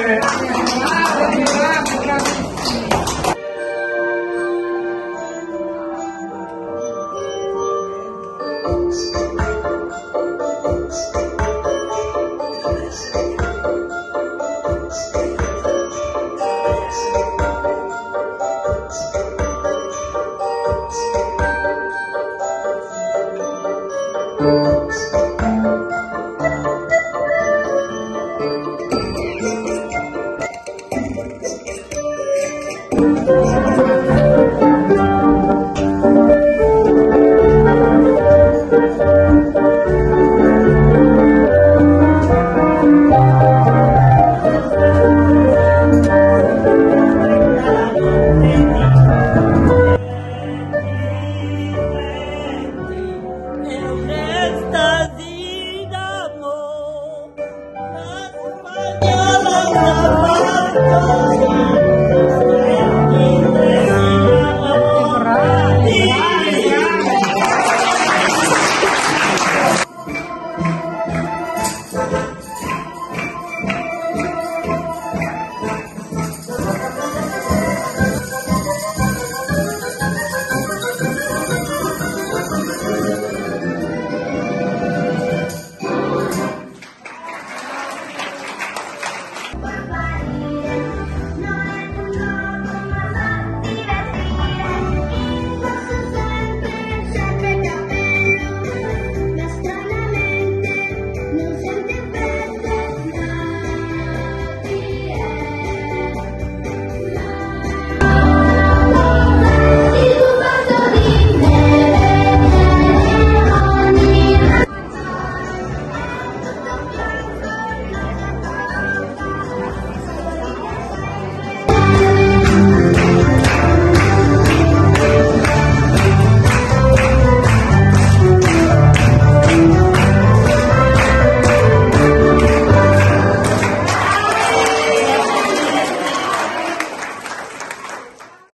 Amen. Oh,